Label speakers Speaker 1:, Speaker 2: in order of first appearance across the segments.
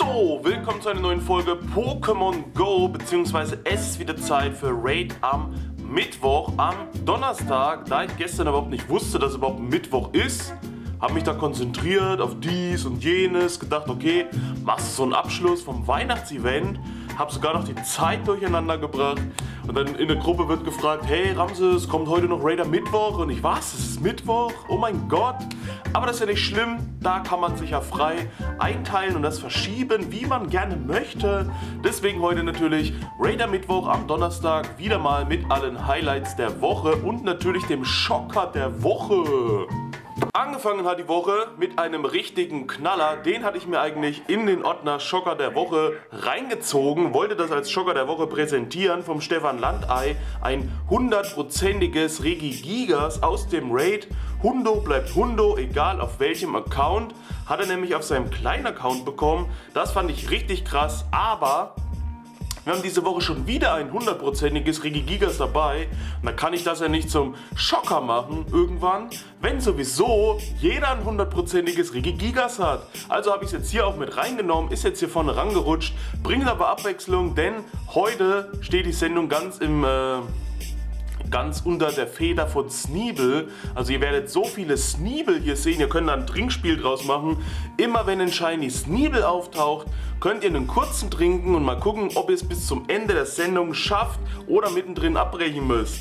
Speaker 1: So, willkommen zu einer neuen Folge Pokémon Go, beziehungsweise es ist wieder Zeit für Raid am Mittwoch, am Donnerstag. Da ich gestern überhaupt nicht wusste, dass es überhaupt Mittwoch ist, habe mich da konzentriert auf dies und jenes, gedacht, okay, machst du so einen Abschluss vom Weihnachtsevent, habe sogar noch die Zeit durcheinander gebracht und dann in der Gruppe wird gefragt, hey Ramses, kommt heute noch Raider Mittwoch? Und ich, was, es ist Mittwoch? Oh mein Gott. Aber das ist ja nicht schlimm, da kann man sich ja frei einteilen und das verschieben, wie man gerne möchte. Deswegen heute natürlich Raider Mittwoch am Donnerstag wieder mal mit allen Highlights der Woche und natürlich dem Schocker der Woche. Angefangen hat die Woche mit einem richtigen Knaller. Den hatte ich mir eigentlich in den Ordner Schocker der Woche reingezogen. Wollte das als Schocker der Woche präsentieren vom Stefan Landei. Ein hundertprozentiges Regigigas aus dem Raid. Hundo bleibt Hundo, egal auf welchem Account. Hat er nämlich auf seinem kleinen Account bekommen. Das fand ich richtig krass. Aber wir haben diese Woche schon wieder ein hundertprozentiges Regigigas dabei. Und dann kann ich das ja nicht zum Schocker machen irgendwann, wenn sowieso jeder ein hundertprozentiges Regigigas hat. Also habe ich es jetzt hier auch mit reingenommen, ist jetzt hier vorne rangerutscht, bringt aber Abwechslung, denn heute steht die Sendung ganz im... Äh, ganz unter der Feder von Sneebel. Also ihr werdet so viele Sneebel hier sehen, ihr könnt da ein Trinkspiel draus machen. Immer wenn ein Shiny Sneebel auftaucht, könnt ihr einen kurzen trinken und mal gucken, ob ihr es bis zum Ende der Sendung schafft oder mittendrin abbrechen müsst.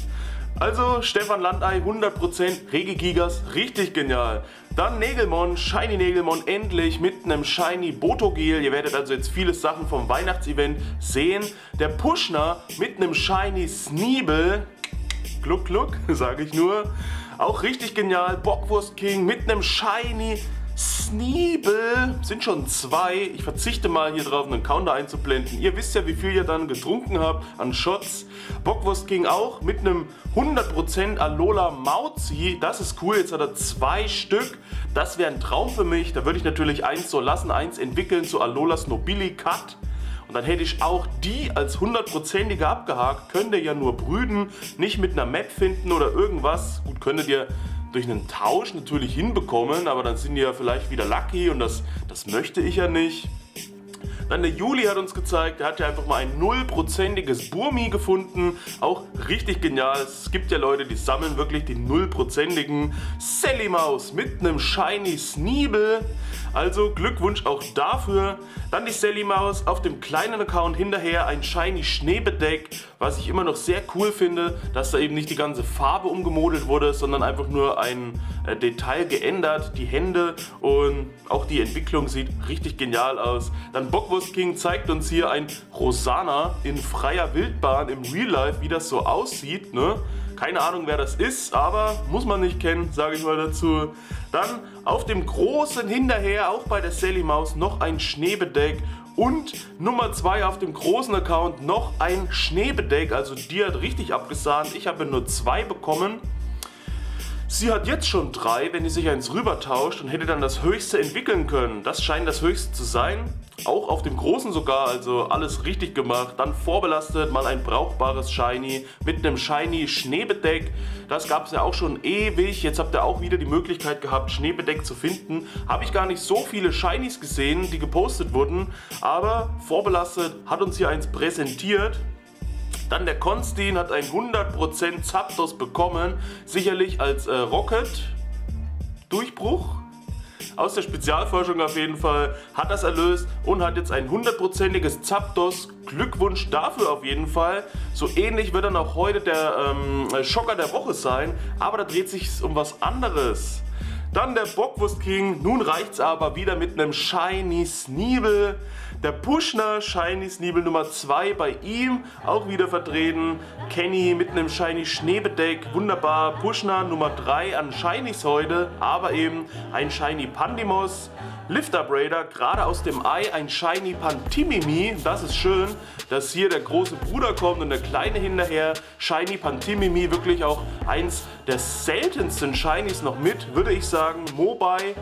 Speaker 1: Also Stefan Landei 100% Regigigas, richtig genial. Dann Nägelmon, Shiny Nägelmon endlich mit einem Shiny Botogel. Ihr werdet also jetzt viele Sachen vom Weihnachtsevent sehen. Der Pushner mit einem Shiny Sneebel. Gluck, gluck, sage ich nur. Auch richtig genial. Bockwurst King mit einem Shiny Sneebel. Sind schon zwei. Ich verzichte mal hier drauf, einen Counter einzublenden. Ihr wisst ja, wie viel ihr dann getrunken habt an Shots. Bockwurst King auch mit einem 100% Alola Mauzi. Das ist cool. Jetzt hat er zwei Stück. Das wäre ein Traum für mich. Da würde ich natürlich eins so lassen, eins entwickeln zu Alolas Nobili Cut. Und dann hätte ich auch die als hundertprozentige abgehakt. Könnt ihr ja nur brüden, nicht mit einer Map finden oder irgendwas. Gut, könntet ihr durch einen Tausch natürlich hinbekommen, aber dann sind die ja vielleicht wieder lucky und das, das möchte ich ja nicht. Dann der Juli hat uns gezeigt, er hat ja einfach mal ein nullprozentiges Burmi gefunden. Auch richtig genial. Es gibt ja Leute, die sammeln wirklich die nullprozentigen Sally Maus mit einem Shiny Sneebel. Also Glückwunsch auch dafür. Dann die Sally Maus auf dem kleinen Account hinterher ein Shiny Schneebedeck, was ich immer noch sehr cool finde, dass da eben nicht die ganze Farbe umgemodelt wurde, sondern einfach nur ein äh, Detail geändert. Die Hände und auch die Entwicklung sieht richtig genial aus. Dann Bockwurst King zeigt uns hier ein Rosana in freier Wildbahn im Real Life, wie das so aussieht. Ne? Keine Ahnung, wer das ist, aber muss man nicht kennen, sage ich mal dazu. Dann auf dem großen hinterher, auch bei der Sally Maus, noch ein Schneebedeck. Und Nummer 2 auf dem großen Account noch ein Schneebedeck. Also die hat richtig abgesahnt. Ich habe nur zwei bekommen. Sie hat jetzt schon drei, wenn sie sich eins rübertauscht und hätte dann das höchste entwickeln können. Das scheint das höchste zu sein. Auch auf dem großen sogar, also alles richtig gemacht. Dann vorbelastet, mal ein brauchbares Shiny mit einem Shiny Schneebedeck. Das gab es ja auch schon ewig. Jetzt habt ihr auch wieder die Möglichkeit gehabt, Schneebedeck zu finden. Habe ich gar nicht so viele Shinies gesehen, die gepostet wurden. Aber vorbelastet hat uns hier eins präsentiert. Dann der Konstin hat ein 100% Zapdos bekommen, sicherlich als äh, Rocket Durchbruch. Aus der Spezialforschung auf jeden Fall hat das erlöst und hat jetzt ein hundertprozentiges Zapdos. Glückwunsch dafür auf jeden Fall. So ähnlich wird dann auch heute der ähm, Schocker der Woche sein, aber da dreht sich um was anderes. Dann der Bockwurst King. Nun reicht's aber wieder mit einem Shiny Sneebel. Der Pushner Shiny Sneebel Nummer 2 bei ihm. Auch wieder vertreten. Kenny mit einem Shiny Schneebedeck. Wunderbar. Pushner Nummer 3 an Shinies heute. Aber eben ein Shiny Pandimos. Lifter Raider, gerade aus dem Ei ein Shiny Pantimimi. Das ist schön, dass hier der große Bruder kommt und der kleine hinterher. Shiny Pantimimi, wirklich auch eins der seltensten Shinies noch mit, würde ich sagen. Mobile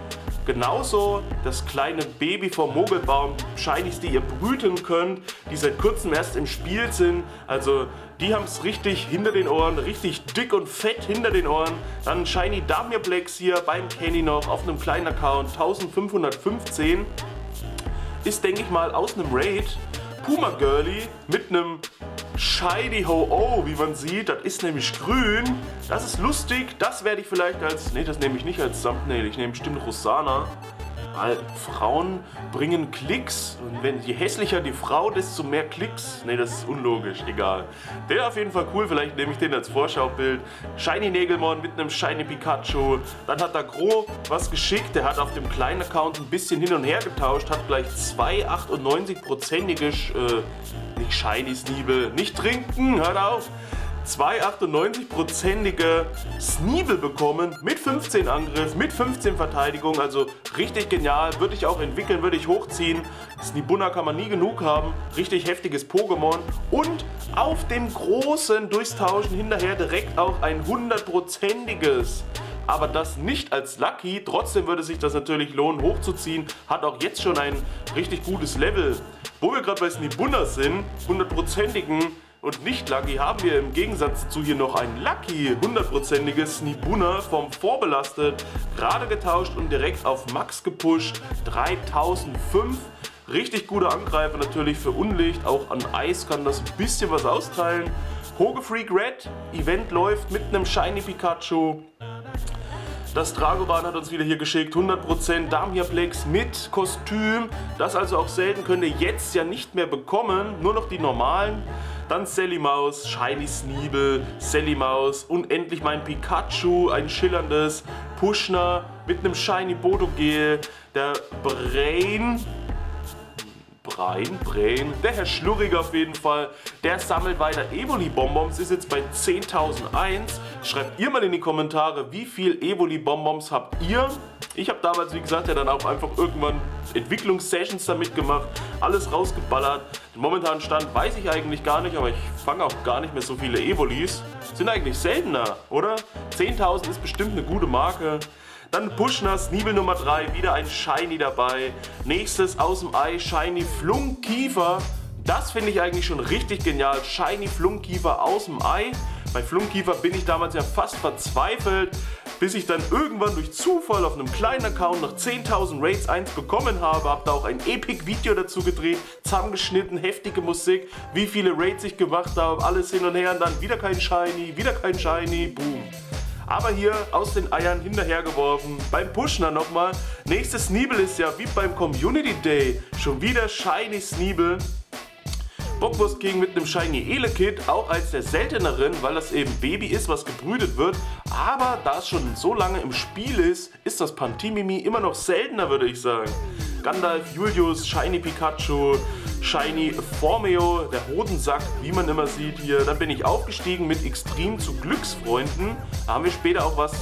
Speaker 1: Genauso das kleine Baby vom Mogelbaum, Shinies, die ihr brüten könnt, die seit kurzem erst im Spiel sind. Also die haben es richtig hinter den Ohren, richtig dick und fett hinter den Ohren. Dann Shiny Damir Blacks hier beim Kenny noch auf einem kleinen Account, 1515. ist, denke ich mal, aus einem Raid Puma Girlie mit einem Shiny Ho-Oh, wie man sieht. Das ist nämlich grün. Das ist lustig. Das werde ich vielleicht als... Ne, das nehme ich nicht als Thumbnail. Ich nehme bestimmt Rosana. Weil Frauen bringen Klicks und wenn je hässlicher die Frau, desto mehr Klicks. Ne, das ist unlogisch, egal. Der auf jeden Fall cool, vielleicht nehme ich den als Vorschaubild. Shiny Nägelmon mit einem Shiny Pikachu. Dann hat da Gro was geschickt, der hat auf dem kleinen Account ein bisschen hin und her getauscht, hat gleich zwei 98-prozentige, äh, nicht Shiny Sneebel, nicht trinken, hört auf zwei 98-prozentige Sneebel bekommen mit 15 Angriff, mit 15 Verteidigung. Also richtig genial. Würde ich auch entwickeln, würde ich hochziehen. Sneebunna kann man nie genug haben. Richtig heftiges Pokémon. Und auf dem großen durchs Tauschen hinterher direkt auch ein 100-prozentiges aber das nicht als Lucky. Trotzdem würde sich das natürlich lohnen, hochzuziehen. Hat auch jetzt schon ein richtig gutes Level. Wo wir gerade bei Snibunna sind, 100%igen und nicht Lucky haben wir im Gegensatz zu hier noch ein Lucky, hundertprozentiges Nibuna vom Vorbelastet, gerade getauscht und direkt auf Max gepusht, 3005. Richtig guter Angreifer natürlich für Unlicht, auch an Eis kann das ein bisschen was austeilen. Hoge Freak Red, Event läuft mit einem Shiny Pikachu. Das Dragoban hat uns wieder hier geschickt, 100% Damierplex mit Kostüm. Das also auch selten könnt ihr jetzt ja nicht mehr bekommen, nur noch die normalen. Dann Sally Maus, Shiny Sneebel, Sally Maus und endlich mein Pikachu, ein schillerndes Pushner mit einem Shiny Bodogel, der Brain, Brain, Brain. Der Herr Schlurrig auf jeden Fall. Der sammelt weiter Evoli-Bonbons, ist jetzt bei 10.001. Schreibt ihr mal in die Kommentare, wie viel Evoli-Bonbons habt ihr? Ich habe damals, wie gesagt, ja dann auch einfach irgendwann Entwicklungssessions damit gemacht, alles rausgeballert. Den momentanen Stand weiß ich eigentlich gar nicht, aber ich fange auch gar nicht mehr so viele Evolis. Sind eigentlich seltener, oder? 10.000 ist bestimmt eine gute Marke. Dann Pushner, Sneebel Nummer 3, wieder ein Shiny dabei. Nächstes aus dem Ei, Shiny Flunkiefer. Das finde ich eigentlich schon richtig genial. Shiny Flunkiefer aus dem Ei. Bei Flunkiefer bin ich damals ja fast verzweifelt, bis ich dann irgendwann durch Zufall auf einem kleinen Account noch 10.000 Raids 1 bekommen habe. Hab da auch ein Epic-Video dazu gedreht, zusammengeschnitten, heftige Musik, wie viele Raids ich gemacht habe, alles hin und her und dann wieder kein Shiny, wieder kein Shiny, boom. Aber hier aus den Eiern hinterhergeworfen. Beim Pushner nochmal. Nächstes Sneebel ist ja wie beim Community Day. Schon wieder Shiny Sneebel. Bockwurst King mit einem Shiny Elekid, auch als der selteneren, weil das eben Baby ist, was gebrütet wird. Aber da es schon so lange im Spiel ist, ist das Pantimimi immer noch seltener, würde ich sagen. Gandalf, Julius, Shiny Pikachu, Shiny Formeo, der Hodensack, wie man immer sieht hier. Dann bin ich aufgestiegen mit Extrem zu Glücksfreunden. Da haben wir später auch was.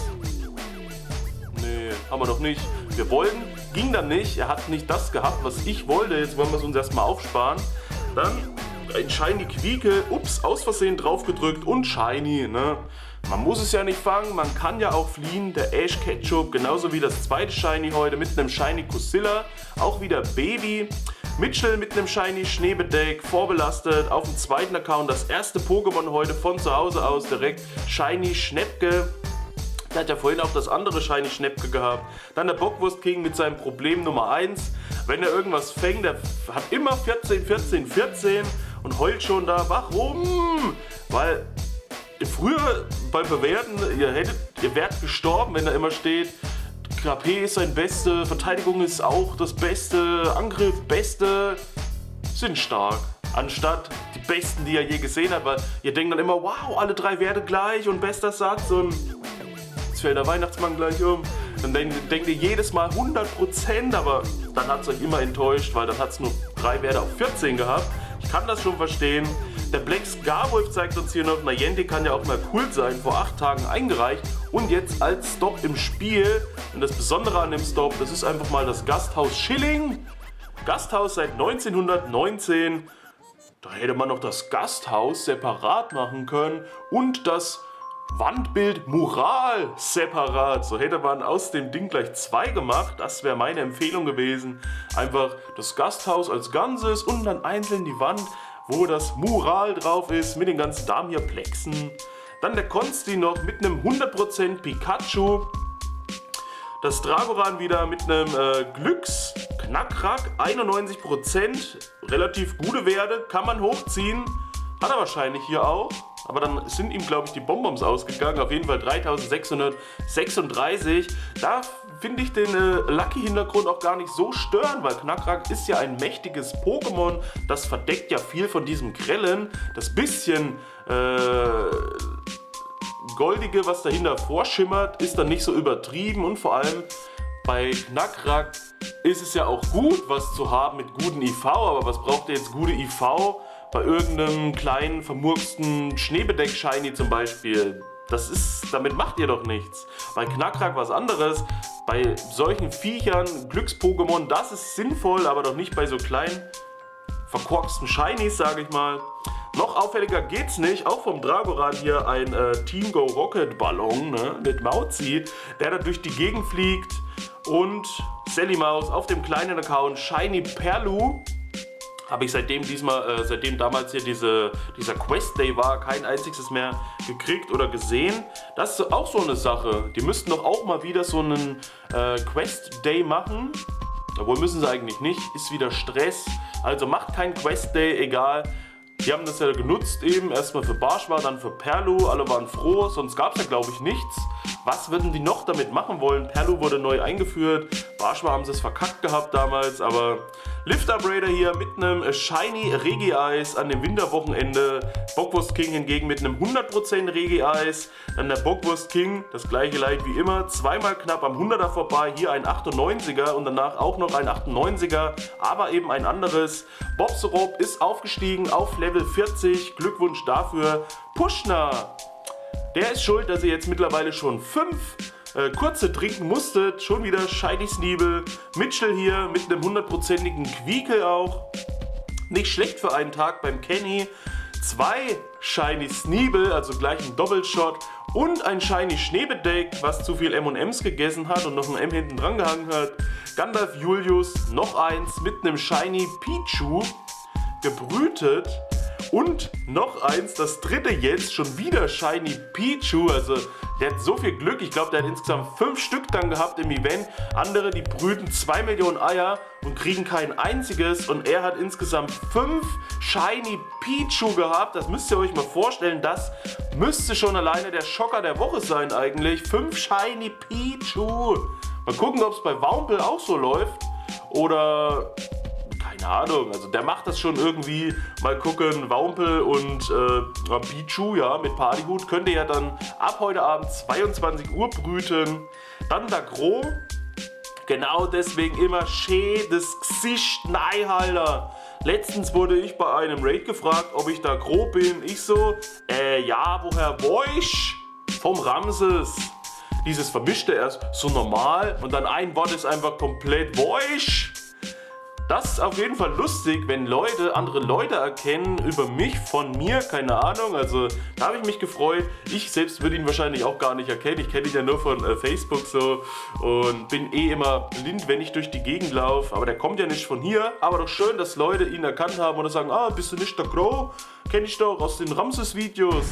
Speaker 1: Nee, haben wir noch nicht. Wir wollten, ging dann nicht. Er hat nicht das gehabt, was ich wollte. Jetzt wollen wir es uns erstmal aufsparen. Dann ein Shiny Quieke. Ups, aus Versehen draufgedrückt und Shiny, ne? Man muss es ja nicht fangen, man kann ja auch fliehen. Der Ash Ketchup, genauso wie das zweite Shiny heute mit einem Shiny Kusilla. Auch wieder Baby. Mitchell mit einem Shiny Schneebedeck, vorbelastet. Auf dem zweiten Account das erste Pokémon heute von zu Hause aus direkt Shiny Schnäppke. Der hat ja vorhin auch das andere Shiny Schnäppke gehabt. Dann der Bockwurst King mit seinem Problem Nummer 1. Wenn er irgendwas fängt, der hat immer 14, 14, 14 und heult schon da. Warum? Weil früher beim Bewerten, ihr, hättet, ihr wärt gestorben, wenn da immer steht, KP ist sein Beste, Verteidigung ist auch das Beste, Angriff Beste, sind stark. Anstatt die Besten, die er je gesehen hat, weil ihr denkt dann immer, wow, alle drei Werte gleich und bester Satz und jetzt fällt der Weihnachtsmann gleich um. Dann denkt, ihr jedes Mal 100%, aber dann hat es euch immer enttäuscht, weil dann hat es nur drei Werte auf 14 gehabt. Ich kann das schon verstehen. Der Black Scarwolf zeigt uns hier noch, Niantic kann ja auch mal cool sein, vor acht Tagen eingereicht und jetzt als Stop im Spiel. Und das Besondere an dem Stop, das ist einfach mal das Gasthaus Schilling. Gasthaus seit 1919. Da hätte man noch das Gasthaus separat machen können und das Wandbild Mural separat. So hätte man aus dem Ding gleich zwei gemacht. Das wäre meine Empfehlung gewesen. Einfach das Gasthaus als Ganzes und dann einzeln die Wand wo das Mural drauf ist mit den ganzen Damen. Dann der Konsti noch mit einem 100% Pikachu. Das Dragoran wieder mit einem äh, Glücksknackrack, 91%, relativ gute Werte, kann man hochziehen. Hat er wahrscheinlich hier auch. Aber dann sind ihm, glaube ich, die Bonbons ausgegangen. Auf jeden Fall 3636. Da finde ich den äh, Lucky-Hintergrund auch gar nicht so störend, weil Knackrack ist ja ein mächtiges Pokémon. Das verdeckt ja viel von diesem Grellen. Das bisschen äh, goldige, was dahinter vorschimmert, ist dann nicht so übertrieben. Und vor allem bei Knackrack ist es ja auch gut, was zu haben mit guten IV. Aber was braucht ihr jetzt gute IV? bei irgendeinem kleinen vermurksten Schneebedeck-Shiny zum Beispiel. Das ist, damit macht ihr doch nichts. Bei Knackrack was anderes. Bei solchen Viechern, Glücks-Pokémon, das ist sinnvoll, aber doch nicht bei so kleinen verkorksten Shinies, sage ich mal. Noch auffälliger geht's nicht. Auch vom Dragoran hier ein äh, Team Go Rocket Ballon ne, mit Mauzi, der da durch die Gegend fliegt. Und Sally Maus auf dem kleinen Account Shiny Perlu habe ich seitdem diesmal, äh, seitdem damals hier diese, dieser Quest Day war, kein einziges mehr gekriegt oder gesehen. Das ist auch so eine Sache. Die müssten doch auch mal wieder so einen äh, Quest Day machen. Obwohl müssen sie eigentlich nicht, ist wieder Stress. Also macht kein Quest Day, egal. Die haben das ja genutzt eben, erstmal für Barschwa, dann für Perlu, alle waren froh, sonst gab es ja glaube ich nichts. Was würden die noch damit machen wollen? Perlu wurde neu eingeführt, Barschwa haben sie es verkackt gehabt damals, aber Lift Up Raider hier mit einem Shiny Regi-Eis an dem Winterwochenende. Bockwurst King hingegen mit einem 100% Regi-Eis. Dann der Bockwurst King, das gleiche Leid wie immer. Zweimal knapp am 100er vorbei. Hier ein 98er und danach auch noch ein 98er, aber eben ein anderes. Bobsrop ist aufgestiegen auf Level 40. Glückwunsch dafür. Pushner, der ist schuld, dass ihr jetzt mittlerweile schon 5 äh, kurze trinken musstet. Schon wieder Shiny Sneebel. Mitchell hier mit einem hundertprozentigen Quiekel auch. Nicht schlecht für einen Tag beim Kenny. Zwei Shiny Sneebel, also gleich ein Doppelshot. Und ein Shiny Schneebedeck, was zu viel M&M's gegessen hat und noch ein M hinten dran gehangen hat. Gandalf Julius, noch eins mit einem Shiny Pichu. Gebrütet. Und noch eins, das dritte jetzt, schon wieder Shiny Pichu. Also der hat so viel Glück. Ich glaube, der hat insgesamt fünf Stück dann gehabt im Event. Andere, die brüten zwei Millionen Eier und kriegen kein einziges. Und er hat insgesamt fünf Shiny Pichu gehabt. Das müsst ihr euch mal vorstellen. Das müsste schon alleine der Schocker der Woche sein eigentlich. Fünf Shiny Pichu. Mal gucken, ob es bei Wampel auch so läuft. Oder keine Ahnung, also der macht das schon irgendwie. Mal gucken, Wampel und äh, Pichu, ja, mit Partyhut könnte ja dann ab heute Abend 22 Uhr brüten. Dann der Grom, genau deswegen immer schön das Gesicht Neihalter. Letztens wurde ich bei einem Raid gefragt, ob ich da grob bin. Ich so, äh, ja, woher war ich? Vom Ramses. Dieses vermischte erst so normal und dann ein Wort ist einfach komplett Woisch. Das ist auf jeden Fall lustig, wenn Leute andere Leute erkennen über mich, von mir, keine Ahnung. Also da habe ich mich gefreut. Ich selbst würde ihn wahrscheinlich auch gar nicht erkennen. Ich kenne ihn ja nur von äh, Facebook so und bin eh immer blind, wenn ich durch die Gegend laufe. Aber der kommt ja nicht von hier. Aber doch schön, dass Leute ihn erkannt haben und sagen, ah, bist du nicht der Crow? Kenne ich doch aus den Ramses-Videos.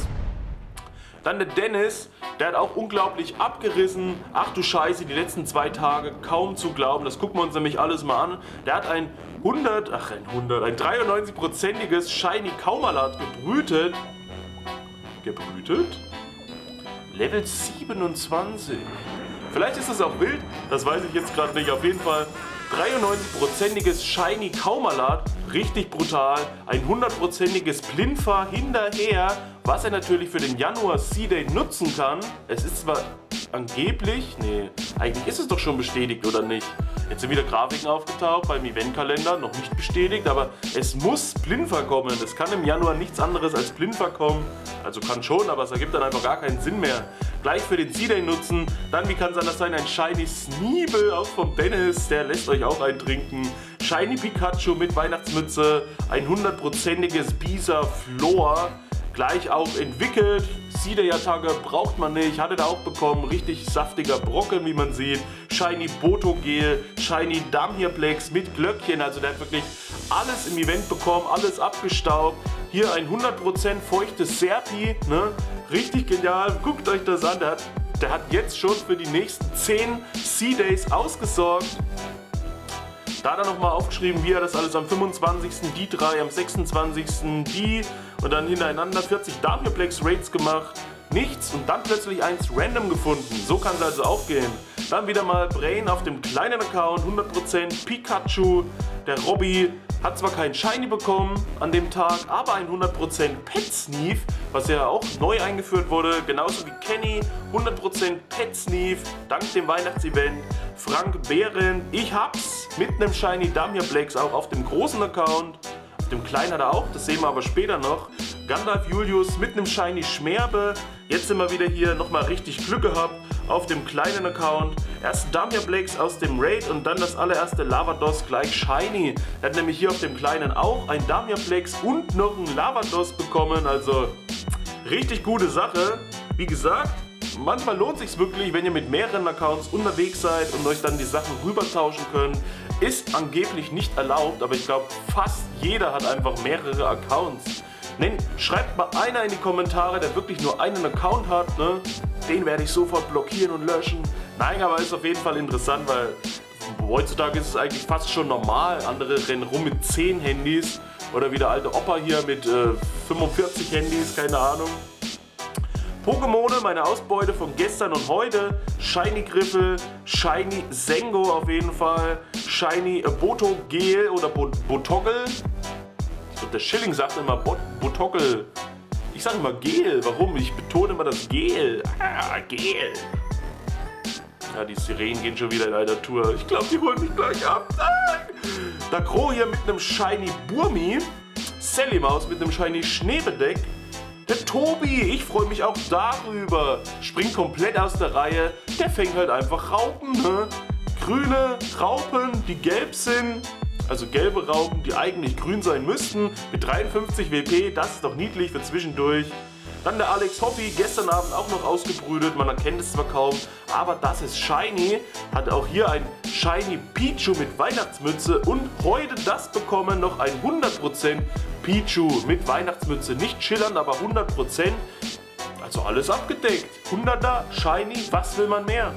Speaker 1: Dann der Dennis, der hat auch unglaublich abgerissen. Ach du Scheiße, die letzten zwei Tage kaum zu glauben. Das gucken wir uns nämlich alles mal an. Der hat ein 100, ach ein 100, ein 93-prozentiges Shiny Kaumalat gebrütet. Gebrütet? Level 27. Vielleicht ist das auch wild, das weiß ich jetzt gerade nicht. Auf jeden Fall 93-prozentiges Shiny Kaumalat, richtig brutal. Ein 100-prozentiges Plinfa hinterher was er natürlich für den Januar C-Day nutzen kann, es ist zwar angeblich, nee, eigentlich ist es doch schon bestätigt, oder nicht? Jetzt sind wieder Grafiken aufgetaucht beim Eventkalender, noch nicht bestätigt, aber es muss Plinfer kommen. Es kann im Januar nichts anderes als Plinfer kommen. Also kann schon, aber es ergibt dann einfach gar keinen Sinn mehr. Gleich für den C-Day nutzen. Dann, wie kann es anders sein, ein Shiny Sneebel, auch vom Dennis, der lässt euch auch eintrinken. Shiny Pikachu mit Weihnachtsmütze, ein hundertprozentiges Bisa Floor gleich auch entwickelt. Siederjahrtage braucht man nicht, hatte da auch bekommen. Richtig saftiger Brocken, wie man sieht. Shiny Boto Gel, Shiny Damhirplex mit Glöckchen. Also der hat wirklich alles im Event bekommen, alles abgestaubt. Hier ein 100% feuchtes Serpi, ne? Richtig genial. Guckt euch das an. Der hat Der hat jetzt schon für die nächsten 10 C-Days ausgesorgt. Da er nochmal aufgeschrieben, wie er das alles am 25. die 3, am 26. die und dann hintereinander 40 Damioplex Raids gemacht. Nichts und dann plötzlich eins random gefunden. So kann es also auch gehen. Dann wieder mal Brain auf dem kleinen Account, 100% Pikachu. Der Robby hat zwar keinen Shiny bekommen an dem Tag, aber ein 100% Pet Sneef, was ja auch neu eingeführt wurde. Genauso wie Kenny, 100% Pet Sneef, dank dem Weihnachtsevent. Frank Behren, ich hab's mit einem Shiny Damir Blacks auch auf dem großen Account. Auf dem kleinen hat er auch, das sehen wir aber später noch. Gandalf Julius mit einem Shiny Schmerbe. Jetzt sind wir wieder hier nochmal richtig Glück gehabt auf dem kleinen Account. Erst Damia Blakes aus dem Raid und dann das allererste Lavados gleich Shiny. Er hat nämlich hier auf dem kleinen auch ein Damia Blakes und noch ein Lavados bekommen. Also richtig gute Sache. Wie gesagt, manchmal lohnt sich wirklich, wenn ihr mit mehreren Accounts unterwegs seid und euch dann die Sachen rübertauschen könnt. Ist angeblich nicht erlaubt, aber ich glaube, fast jeder hat einfach mehrere Accounts. Nenn, schreibt mal einer in die Kommentare, der wirklich nur einen Account hat. Ne? Den werde ich sofort blockieren und löschen. Nein, aber ist auf jeden Fall interessant, weil heutzutage ist es eigentlich fast schon normal. Andere rennen rum mit 10 Handys oder wie der alte Opa hier mit äh, 45 Handys, keine Ahnung. Pokémon, meine Ausbeute von gestern und heute. Shiny Griffel, Shiny Sengo auf jeden Fall, Shiny Boto Gel oder Botogel. So, der Schilling sagt immer Bot Botogel. Ich sage immer Gel. Warum? Ich betone immer das Gel. Ah, Gel. Ja, die Sirenen gehen schon wieder in einer Tour. Ich glaube, die holen mich gleich ab. Nein! Dacro hier mit einem Shiny Burmi. Sally Maus mit einem Shiny Schneebedeck. Der Tobi, ich freue mich auch darüber. Springt komplett aus der Reihe. Der fängt halt einfach Raupen, ne? Grüne Raupen, die gelb sind also gelbe Raupen, die eigentlich grün sein müssten, mit 53 WP, das ist doch niedlich für zwischendurch. Dann der Alex Hobby, gestern Abend auch noch ausgebrütet, man erkennt es zwar kaum, aber das ist Shiny. Hat auch hier ein Shiny Pichu mit Weihnachtsmütze und heute das bekommen, noch ein 100% Pichu mit Weihnachtsmütze. Nicht schillernd, aber 100%. Also alles abgedeckt. 100er, Shiny, was will man mehr?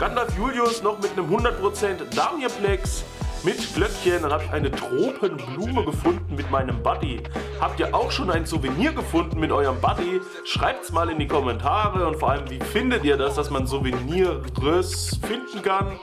Speaker 1: Gandalf Julius noch mit einem 100% Damiaplex mit Glöckchen. Dann habe ich eine Tropenblume gefunden mit meinem Buddy. Habt ihr auch schon ein Souvenir gefunden mit eurem Buddy? Schreibt es mal in die Kommentare und vor allem, wie findet ihr das, dass man Souvenirs finden kann?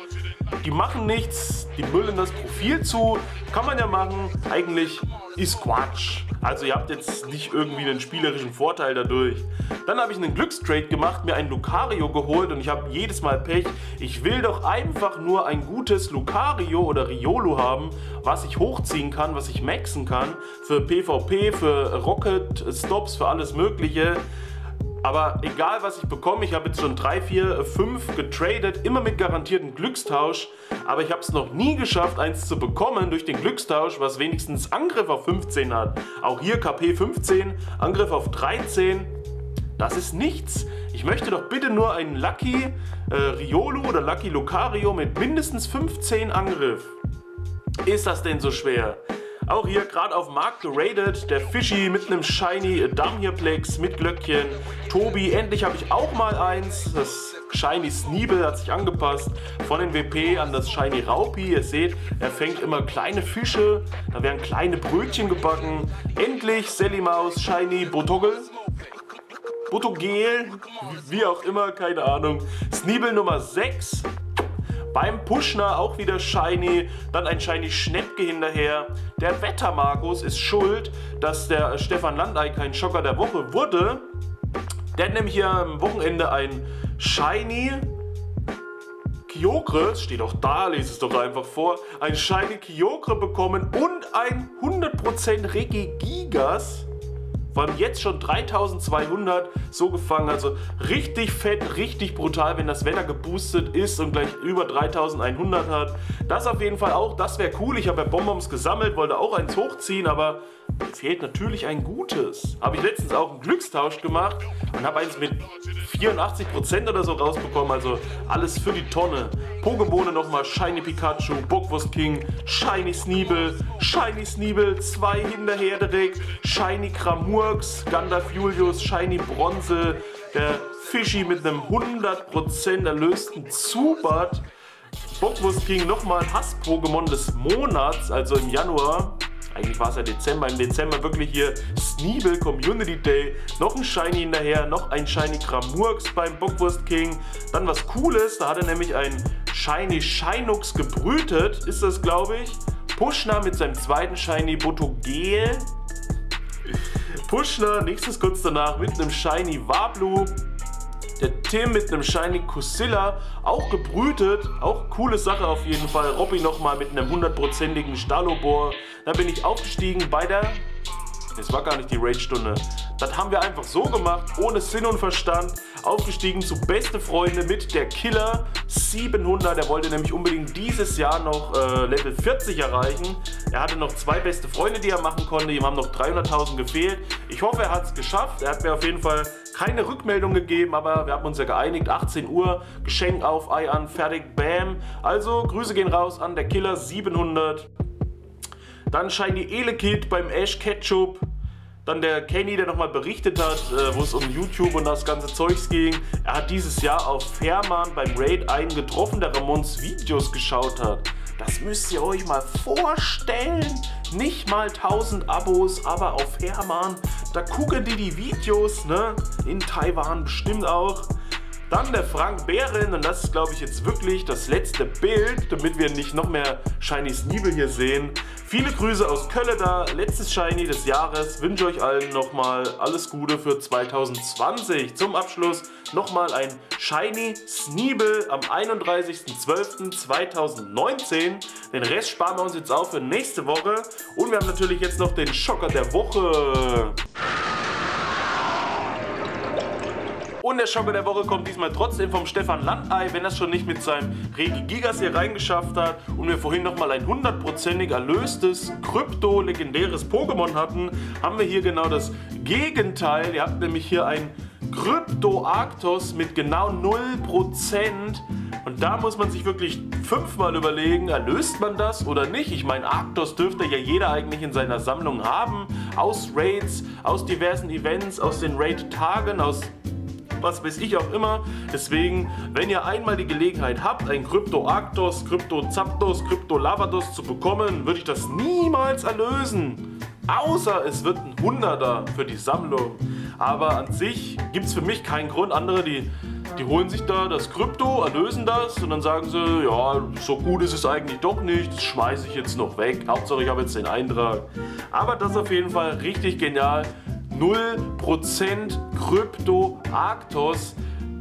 Speaker 1: Die machen nichts, die müllen das Profil zu. Kann man ja machen. Eigentlich ist Quatsch. Also ihr habt jetzt nicht irgendwie einen spielerischen Vorteil dadurch. Dann habe ich einen Glückstrade gemacht, mir ein Lucario geholt und ich habe jedes Mal Pech. Ich will doch einfach nur ein gutes Lucario oder Riolo haben, was ich hochziehen kann, was ich maxen kann. Für PvP, für Rocket Stops, für alles mögliche. Aber egal was ich bekomme, ich habe jetzt schon 3, 4, 5 getradet, immer mit garantiertem Glückstausch. Aber ich habe es noch nie geschafft, eins zu bekommen durch den Glückstausch, was wenigstens Angriff auf 15 hat. Auch hier KP 15, Angriff auf 13. Das ist nichts. Ich möchte doch bitte nur einen Lucky äh, Riolo oder Lucky Lucario mit mindestens 15 Angriff. Ist das denn so schwer? Auch hier gerade auf dem Markt geradet. Der Fischi mit einem Shiny Damhirplex mit Glöckchen. Tobi, endlich habe ich auch mal eins. Das Shiny Sneebel hat sich angepasst von den WP an das Shiny Raupi. Ihr seht, er fängt immer kleine Fische. Da werden kleine Brötchen gebacken. Endlich Sally Maus Shiny Botogel. Botogel, wie auch immer, keine Ahnung. Sneebel Nummer 6. Beim Puschner auch wieder Shiny, dann ein Shiny Schnäppke hinterher. Der Wettermarkus ist schuld, dass der Stefan Landei kein Schocker der Woche wurde. Der hat nämlich hier am Wochenende ein Shiny Kyogre, steht auch da, lese es doch einfach vor, ein Shiny Kyogre bekommen und ein 100% Regigigas waren jetzt schon 3200 so gefangen. Also richtig fett, richtig brutal, wenn das Wetter geboostet ist und gleich über 3100 hat. Das auf jeden Fall auch, das wäre cool. Ich habe ja Bonbons gesammelt, wollte auch eins hochziehen, aber fehlt natürlich ein gutes. Habe ich letztens auch einen Glückstausch gemacht und habe eins mit 84% oder so rausbekommen. Also alles für die Tonne. Pokebohne nochmal, Shiny Pikachu, Bockwurst King, Shiny Sneebel, Shiny Sneebel, zwei hinterher direkt, Shiny Kramurks, Gandalf Julius, Shiny Bronze, Der Fischi mit einem 100% erlösten Zubat. Bockwurst King nochmal Hass-Pokémon des Monats, also im Januar. Eigentlich war es ja Dezember. Im Dezember wirklich hier Sneebel Community Day. Noch ein Shiny hinterher, noch ein Shiny Kramurks beim Bockwurst King. Dann was Cooles, da hat er nämlich ein Shiny Shinux gebrütet, ist das glaube ich. Pushner mit seinem zweiten Shiny Botogel. Pushner, nächstes kurz danach mit einem Shiny Wablu. Der Tim mit einem Shiny Kusilla, auch gebrütet, auch coole Sache auf jeden Fall. Robby nochmal mit einem hundertprozentigen Stalobor. Dann bin ich aufgestiegen bei der das war gar nicht die Raid-Stunde. Das haben wir einfach so gemacht, ohne Sinn und Verstand. Aufgestiegen zu Beste Freunde mit der Killer 700. Er wollte nämlich unbedingt dieses Jahr noch äh, Level 40 erreichen. Er hatte noch zwei beste Freunde, die er machen konnte. Ihm haben noch 300.000 gefehlt. Ich hoffe, er hat es geschafft. Er hat mir auf jeden Fall keine Rückmeldung gegeben, aber wir haben uns ja geeinigt. 18 Uhr, Geschenk auf, Ei an, fertig, bam. Also, Grüße gehen raus an der Killer 700. Dann die Elekid beim Ash Ketchup. Dann der Kenny, der nochmal berichtet hat, äh, wo es um YouTube und das ganze Zeugs ging. Er hat dieses Jahr auf Fährmann beim Raid einen getroffen, der Ramons Videos geschaut hat. Das müsst ihr euch mal vorstellen. Nicht mal 1000 Abos, aber auf Hermann, da gucken die die Videos, ne? In Taiwan bestimmt auch. Dann der Frank Behren und das ist glaube ich jetzt wirklich das letzte Bild, damit wir nicht noch mehr Shiny Sneebel hier sehen. Viele Grüße aus Köln da, letztes Shiny des Jahres. Wünsche euch allen nochmal alles Gute für 2020. Zum Abschluss nochmal ein Shiny Sneebel am 31.12.2019. Den Rest sparen wir uns jetzt auf für nächste Woche. Und wir haben natürlich jetzt noch den Schocker der Woche. Und der Schocker der Woche kommt diesmal trotzdem vom Stefan Landei, wenn er es schon nicht mit seinem Regi Gigas hier reingeschafft hat und wir vorhin nochmal ein hundertprozentig erlöstes, krypto-legendäres Pokémon hatten, haben wir hier genau das Gegenteil. Ihr habt nämlich hier ein Krypto-Arktos mit genau 0%. Und da muss man sich wirklich fünfmal überlegen, erlöst man das oder nicht? Ich meine, Arktos dürfte ja jeder eigentlich in seiner Sammlung haben. Aus Raids, aus diversen Events, aus den Raid-Tagen, aus was weiß ich auch immer. Deswegen, wenn ihr einmal die Gelegenheit habt, ein Krypto Arctos, Krypto Zapdos, Krypto Lavados zu bekommen, würde ich das niemals erlösen. Außer es wird ein Hunderter für die Sammlung. Aber an sich gibt es für mich keinen Grund. Andere, die, die holen sich da das Krypto, erlösen das und dann sagen sie, ja, so gut ist es eigentlich doch nicht, das schmeiße ich jetzt noch weg. Hauptsache ich habe jetzt den Eintrag. Aber das ist auf jeden Fall richtig genial. 0% Krypto Arktos.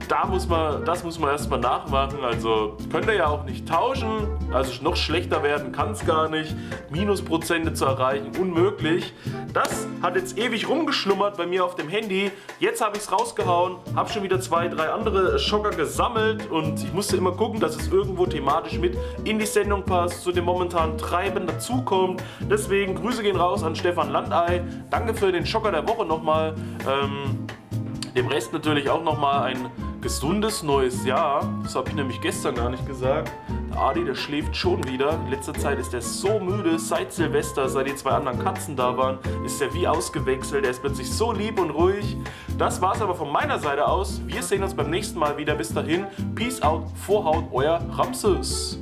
Speaker 1: Da muss man, das muss man erstmal nachmachen. Also könnt ihr ja auch nicht tauschen. Also noch schlechter werden kann es gar nicht. Minusprozente zu erreichen, unmöglich. Das hat jetzt ewig rumgeschlummert bei mir auf dem Handy. Jetzt habe ich es rausgehauen, habe schon wieder zwei, drei andere Schocker gesammelt und ich musste immer gucken, dass es irgendwo thematisch mit in die Sendung passt, zu dem momentanen Treiben dazukommt. Deswegen Grüße gehen raus an Stefan Landei. Danke für den Schocker der Woche nochmal. Ähm, dem Rest natürlich auch nochmal ein gesundes neues Jahr. Das habe ich nämlich gestern gar nicht gesagt. Der Adi, der schläft schon wieder. In letzter Zeit ist er so müde. Seit Silvester, seit die zwei anderen Katzen da waren, ist er wie ausgewechselt. Er ist plötzlich so lieb und ruhig. Das war es aber von meiner Seite aus. Wir sehen uns beim nächsten Mal wieder. Bis dahin, Peace out, Vorhaut, euer Ramses.